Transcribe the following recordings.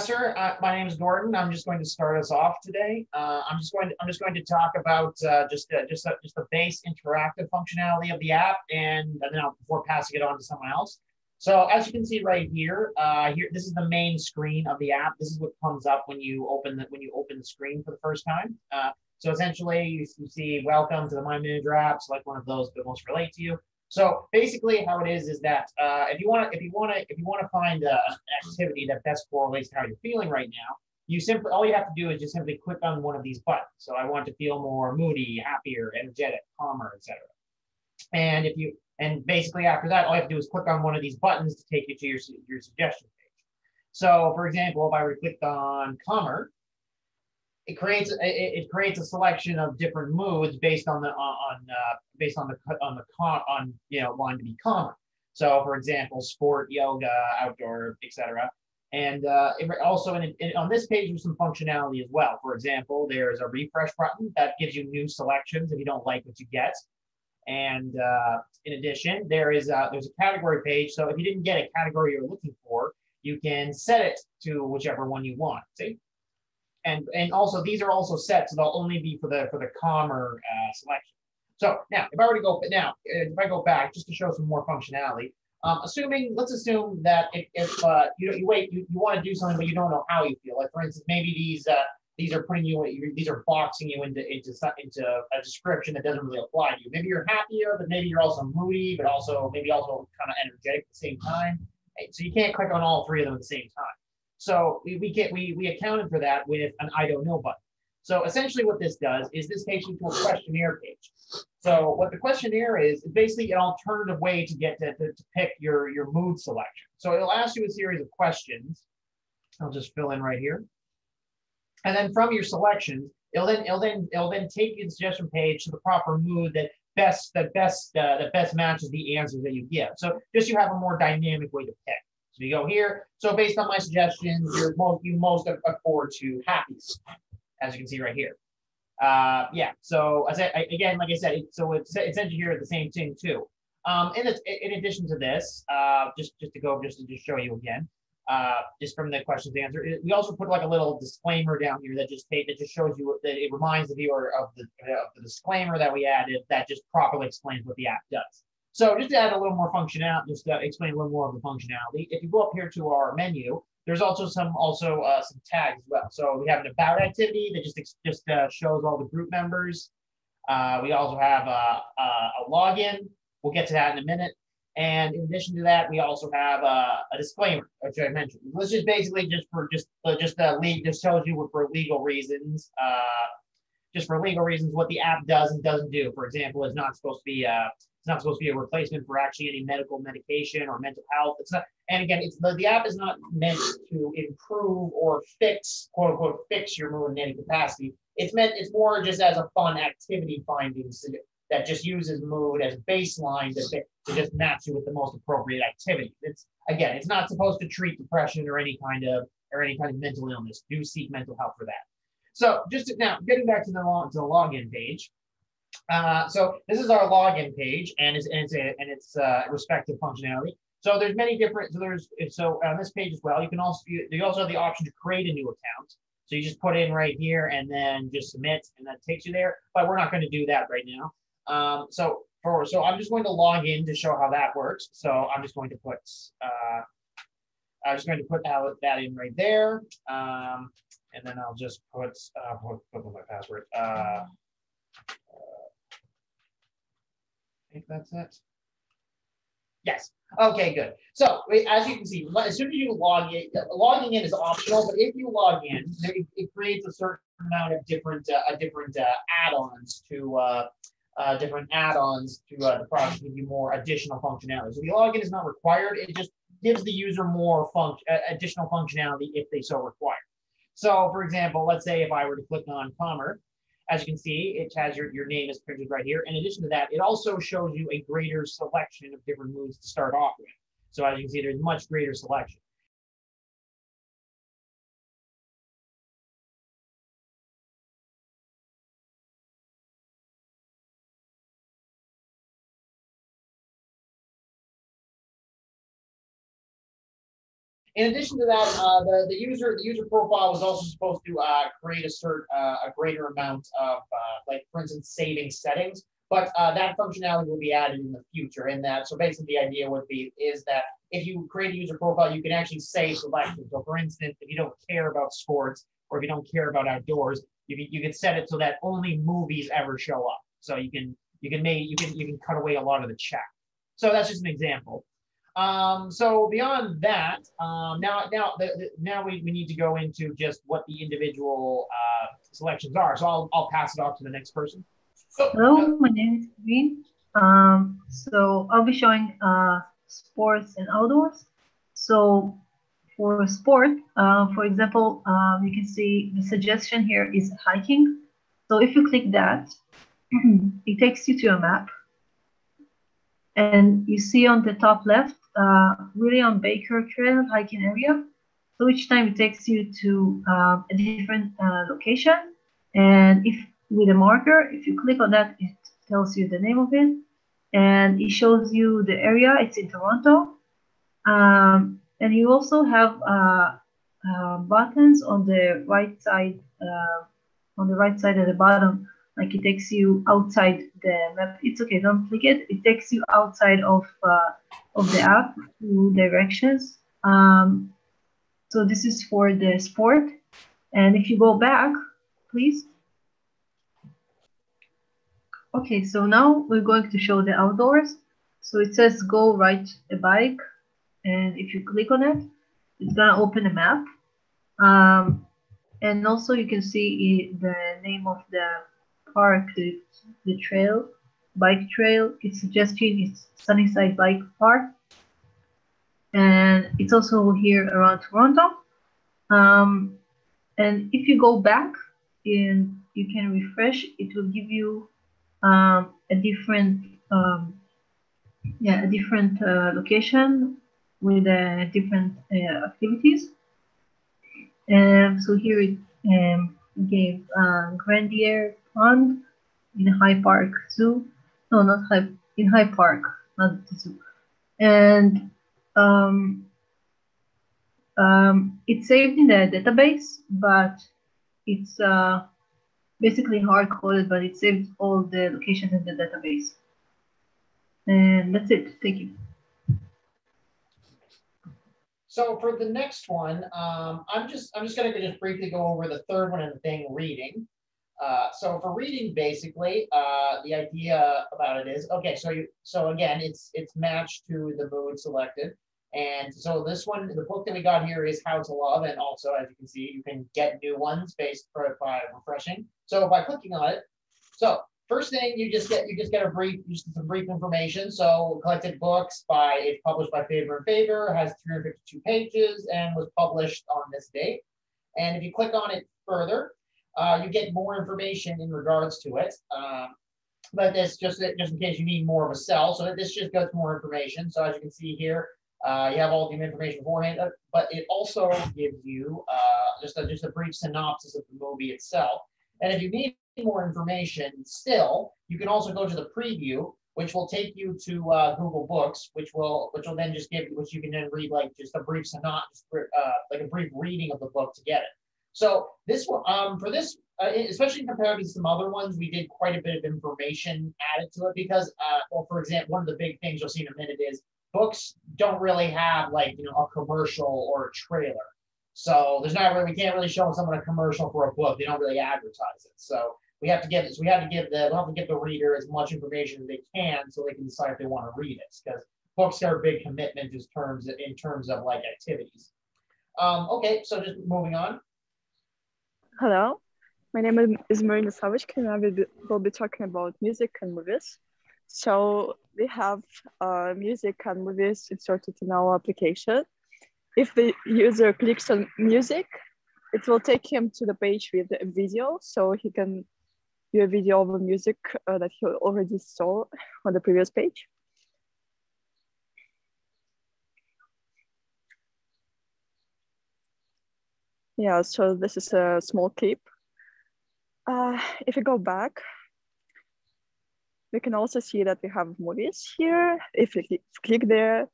Sir, uh, my name is Gordon. I'm just going to start us off today. Uh, I'm just going to I'm just going to talk about uh, just uh, just uh, just the base interactive functionality of the app, and, then I'll, before passing it on to someone else. So as you can see right here, uh, here this is the main screen of the app. This is what comes up when you open the when you open the screen for the first time. So essentially, you, you see "Welcome to the Mind Manager app." Select one of those that most relate to you. So basically, how it is is that uh, if you want to if you want to if you want to find uh, an activity that best correlates to how you're feeling right now, you simply all you have to do is just simply click on one of these buttons. So I want to feel more moody, happier, energetic, calmer, etc. And if you and basically after that, all you have to do is click on one of these buttons to take you to your your suggestion page. So for example, if I were to click on calmer, it creates it, it, creates a selection of different moods based on the on uh, based on the on the con on you know wanting to be calmer. So, for example, sport, yoga, outdoor, etc. And uh, also in, in, on this page, there's some functionality as well. For example, there's a refresh button that gives you new selections if you don't like what you get. And uh, in addition, there is a, there's a category page. So if you didn't get a category you're looking for, you can set it to whichever one you want. See? And and also these are also set, so they'll only be for the for the calmer uh, selection. So now, if I were to go now, if I go back just to show some more functionality, um, assuming let's assume that if, if uh, you you wait you, you want to do something but you don't know how you feel. Like for instance, maybe these uh, these are putting you these are boxing you into into into a description that doesn't really apply to you. Maybe you're happier, but maybe you're also moody, but also maybe also kind of energetic at the same time. So you can't click on all three of them at the same time. So we, we get we we accounted for that with an I don't know button. So essentially what this does is this takes you to a questionnaire page. So what the questionnaire is, is basically an alternative way to get to, to, to pick your, your mood selection. So it'll ask you a series of questions. I'll just fill in right here. And then from your selections, it'll then it'll then it'll then take you to the suggestion page to the proper mood that best that best uh, that best matches the answers that you give. So just you have a more dynamic way to pick. So you go here. So based on my suggestions, you're most, you most accord to happiness, as you can see right here. Uh, yeah. So as I, again, like I said, it, so it's it sends you here the same thing too. Um, in, in addition to this, uh, just just to go just to just show you again, uh, just from the questions answer, we also put like a little disclaimer down here that just that just shows you that it reminds the viewer of the of the disclaimer that we added that just properly explains what the app does. So just to add a little more functionality, just to explain a little more of the functionality, if you go up here to our menu, there's also some also uh, some tags as well. So we have an about activity that just just uh, shows all the group members. Uh, we also have a, a, a, login. We'll get to that in a minute. And in addition to that, we also have a, a disclaimer, which I mentioned. This is basically just for just uh, just uh, lead. Just tells you for legal reasons. Uh, just for legal reasons, what the app does and doesn't do. For example, is not supposed to be uh, it's not supposed to be a replacement for actually any medical medication or mental health. It's not, and again, it's the, the app is not meant to improve or fix, quote unquote, fix your mood in any capacity. It's meant, it's more just as a fun activity finding that just uses mood as baseline to, to just match you with the most appropriate activity. It's again, it's not supposed to treat depression or any kind of or any kind of mental illness. Do seek mental help for that. So just to, now getting back to the to the login page. Uh, so this is our login page and it's, and it's, a, and it's uh, respective functionality. So there's many different, so there's, so on this page as well, you can also, you, you also have the option to create a new account. So you just put in right here and then just submit and that takes you there, but we're not going to do that right now. Um, so for, so I'm just going to log in to show how that works. So I'm just going to put, uh, I'm just going to put that in right there. Um, and then I'll just put, uh, put, put my password. Uh, think that's it. Yes. Okay, good. So as you can see, as soon as you log in, logging in is optional, but if you log in, it, it creates a certain amount of different, uh, different uh, add-ons to uh, uh, different add-ons to uh, the product to give you more additional functionality. So the login is not required. It just gives the user more func uh, additional functionality if they so require. So for example, let's say if I were to click on Calmer, as you can see, it has your, your name is printed right here. In addition to that, it also shows you a greater selection of different moods to start off with. So as you can see, there's much greater selection. In addition to that, uh, the, the user the user profile was also supposed to uh, create a cert uh, a greater amount of uh, like for instance saving settings, but uh, that functionality will be added in the future. In that, so basically the idea would be is that if you create a user profile, you can actually save selections. So for instance, if you don't care about sports or if you don't care about outdoors, you can you can set it so that only movies ever show up. So you can you can make you can you can cut away a lot of the chat. So that's just an example. Um, so beyond that, um, now now the, the, now we, we need to go into just what the individual uh, selections are. So I'll I'll pass it off to the next person. So, Hello, my name is Karin. Um, so I'll be showing uh, sports and outdoors. So for sport, uh, for example, um, you can see the suggestion here is hiking. So if you click that, it takes you to a map. And you see on the top left, uh, William Baker Trail hiking area. So each time it takes you to uh, a different uh, location. And if with a marker, if you click on that, it tells you the name of it. And it shows you the area. It's in Toronto. Um, and you also have uh, uh, buttons on the right side, uh, on the right side at the bottom like it takes you outside the map. It's okay, don't click it. It takes you outside of uh, of the app to directions. Um, so this is for the sport. And if you go back, please. Okay, so now we're going to show the outdoors. So it says go ride a bike. And if you click on it, it's gonna open a map. Um, and also you can see the name of the park, the, the trail, bike trail, it's suggesting it's Sunnyside Bike Park. And it's also here around Toronto. Um, and if you go back and you can refresh, it will give you um, a different, um, yeah, a different uh, location with uh, different uh, activities. And so here it um, gave uh, Grandier In High Park Zoo. No, not High in High Park, not the zoo. And um, um, it's saved in the database, but it's uh, basically hard coded, but it saves all the locations in the database. And that's it. Thank you. So for the next one, um, I'm just I'm just going to just briefly go over the third one in the thing, reading. Uh, so for reading, basically, uh, the idea about it is okay. So you so again, it's it's matched to the mood selected, and so this one, the book that we got here is How to Love, and also as you can see, you can get new ones based for, by refreshing. So by clicking on it, so first thing you just get you just get a brief just some brief information. So collected books by it's published by Faber and Faber, has 352 pages, and was published on this date. And if you click on it further, uh, you get more information in regards to it. Um, but this just just in case you need more of a cell. So this just gets more information. So as you can see here, uh, you have all the information beforehand, uh, but it also gives you uh, just a, just a brief synopsis of the movie itself. And if you need more information still, you can also go to the preview, which will take you to uh, Google Books, which will which will then just give which you can then read like just a brief synopsis, uh, like a brief reading of the book to get it. So this um, for this, uh, especially compared to some other ones, we did quite a bit of information added to it because, uh, well, for example, one of the big things you'll see in a minute is books don't really have like you know a commercial or a trailer. So there's not really we can't really show someone a commercial for a book. They don't really advertise it. So we have to give so we have to give the we have to give the reader as much information as they can so they can decide if they want to read it because books are a big commitment in terms of, in terms of like activities. Um, okay, so just moving on. Hello, my name is Marina Savochkina and I will be, will be talking about music and movies. So we have uh, music and movies inserted in our application. If the user clicks on music, it will take him to the page with a video so he can view a video of the music uh, that he already saw on the previous page. Yeah, so this is a small clip. Uh, if we go back, we can also see that we have movies here. If you click there,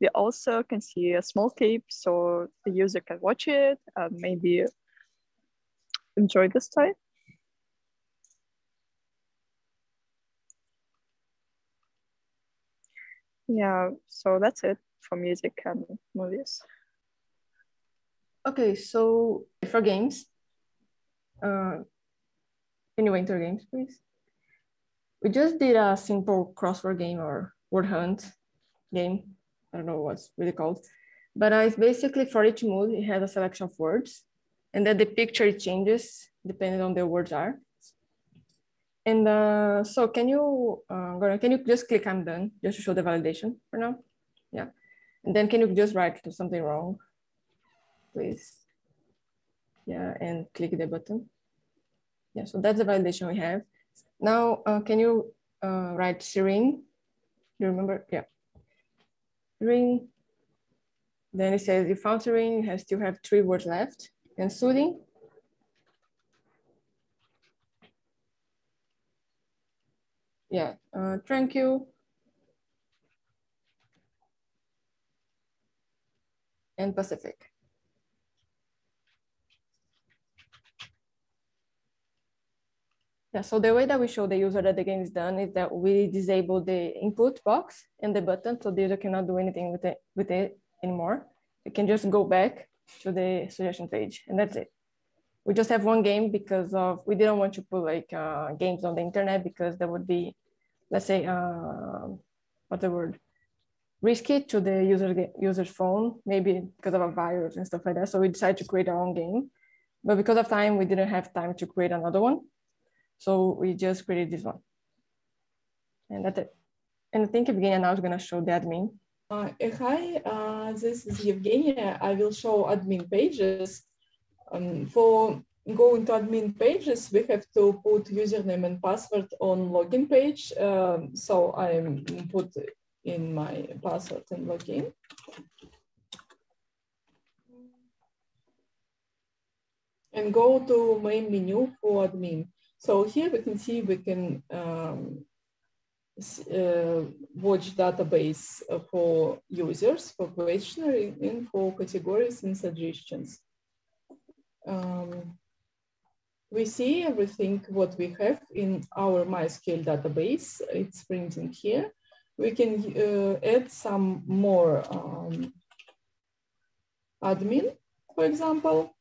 we also can see a small clip so the user can watch it and maybe enjoy this time Yeah, so that's it for music and movies. Okay, so for games, uh, can you enter games, please? We just did a simple crossword game or word hunt game. I don't know what's really called, but uh, it's basically for each mood, it has a selection of words and then the picture changes depending on the words are. And uh, so can you, uh, can you just click I'm done just to show the validation for now? Yeah. And then can you just write something wrong, please? Yeah, and click the button. Yeah, so that's the validation we have. Now, uh, can you uh, write serene? You remember? Yeah. Serene. Then it says you found serene, you have, still have three words left. And soothing. Yeah, uh, tranquil. And Pacific. Yeah, so the way that we show the user that the game is done is that we disable the input box and the button, so the user cannot do anything with it, with it anymore. You can just go back to the suggestion page, and that's it. We just have one game because of we didn't want to put like uh, games on the internet because that would be, let's say, uh, what's the word, risky to the user user's phone, maybe because of a virus and stuff like that. So we decided to create our own game, but because of time, we didn't have time to create another one. So we just created this one. And that's it. And I think Evgeniya now is gonna show the admin. Uh, hi, uh, this is Evgeniya. I will show admin pages. Um, for going to admin pages, we have to put username and password on login page. Um, so I put in my password and login. And go to main menu for admin. So here we can see we can um, uh, watch database for users, for questionnaire, and for categories and suggestions. Um, we see everything what we have in our MySQL database. It's printing here. We can uh, add some more um, admin, for example.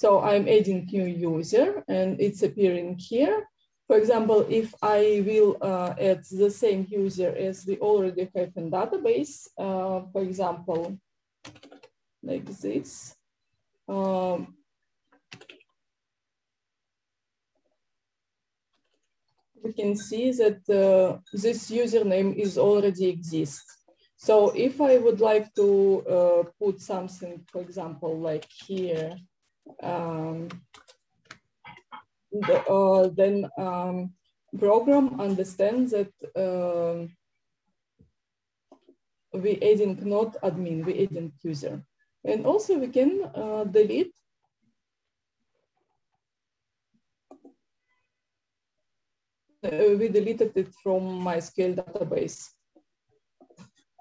So I'm adding new user and it's appearing here. For example, if I will uh, add the same user as we already have in database, uh, for example, like this, um, we can see that uh, this username is already exists. So if I would like to uh, put something, for example, like here, um, the, uh, then um, program understands that um, we adding not admin, we adding user. And also we can uh, delete uh, we deleted it from MySQL database.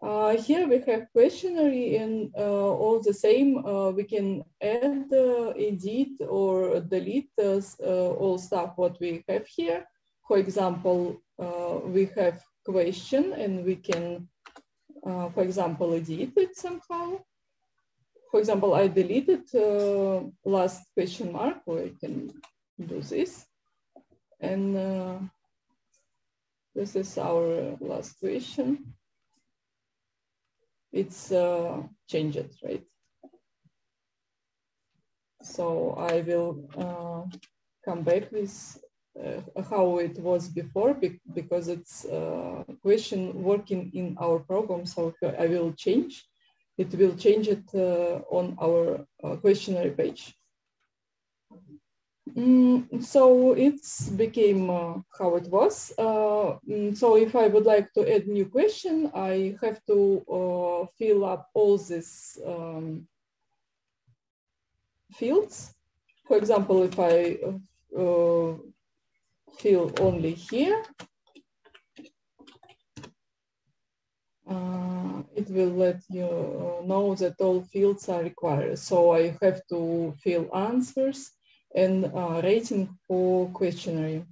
Uh, here we have questionnaire and uh, all the same, uh, we can add, uh, edit or delete uh, all stuff what we have here. For example, uh, we have question and we can, for example, edit it somehow. For example, I deleted last question mark, or I can do this. And this is our last question it's uh, changed, right? So I will uh, come back with uh, how it was before because it's a uh, question working in our program. So I will change. It will change it uh, on our uh, questionnaire page. Mm, so it's became uh, how it was. Uh, mm, so if I would like to add new question, I have to uh, fill up all these um, fields. For example, if I uh, field only here. Uh, it will let you know that all fields are required. So I have to fill answers and uh, rating for questionnaire.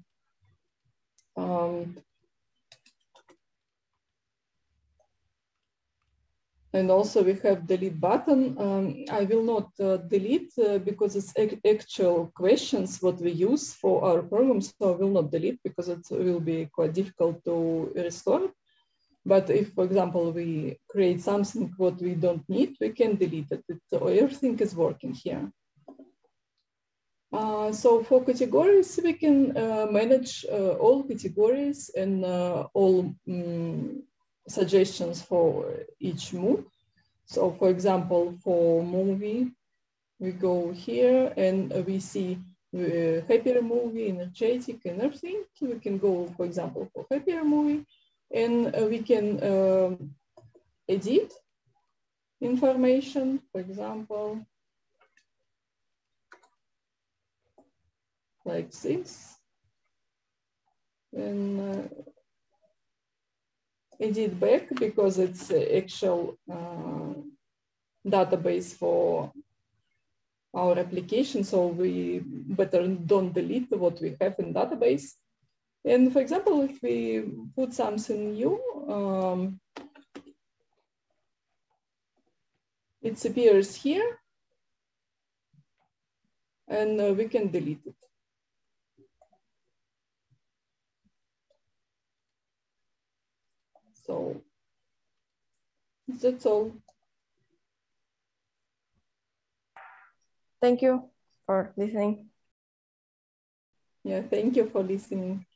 Um, and also we have delete button. Um, I will not uh, delete uh, because it's actual questions what we use for our program. So I will not delete because it will be quite difficult to restore. But if, for example, we create something what we don't need, we can delete it. it everything is working here. Uh, so for categories, we can uh, manage uh, all categories and uh, all um, suggestions for each mood. So for example, for movie, we go here and we see uh, happier movie, energetic and everything. We can go, for example, for happier movie and uh, we can um, edit information, for example, like this. And uh, edit back because it's actual uh, database for our application. So we better don't delete what we have in database. And for example, if we put something new, um, it appears here and uh, we can delete it. So that's all. Thank you for listening. Yeah, thank you for listening.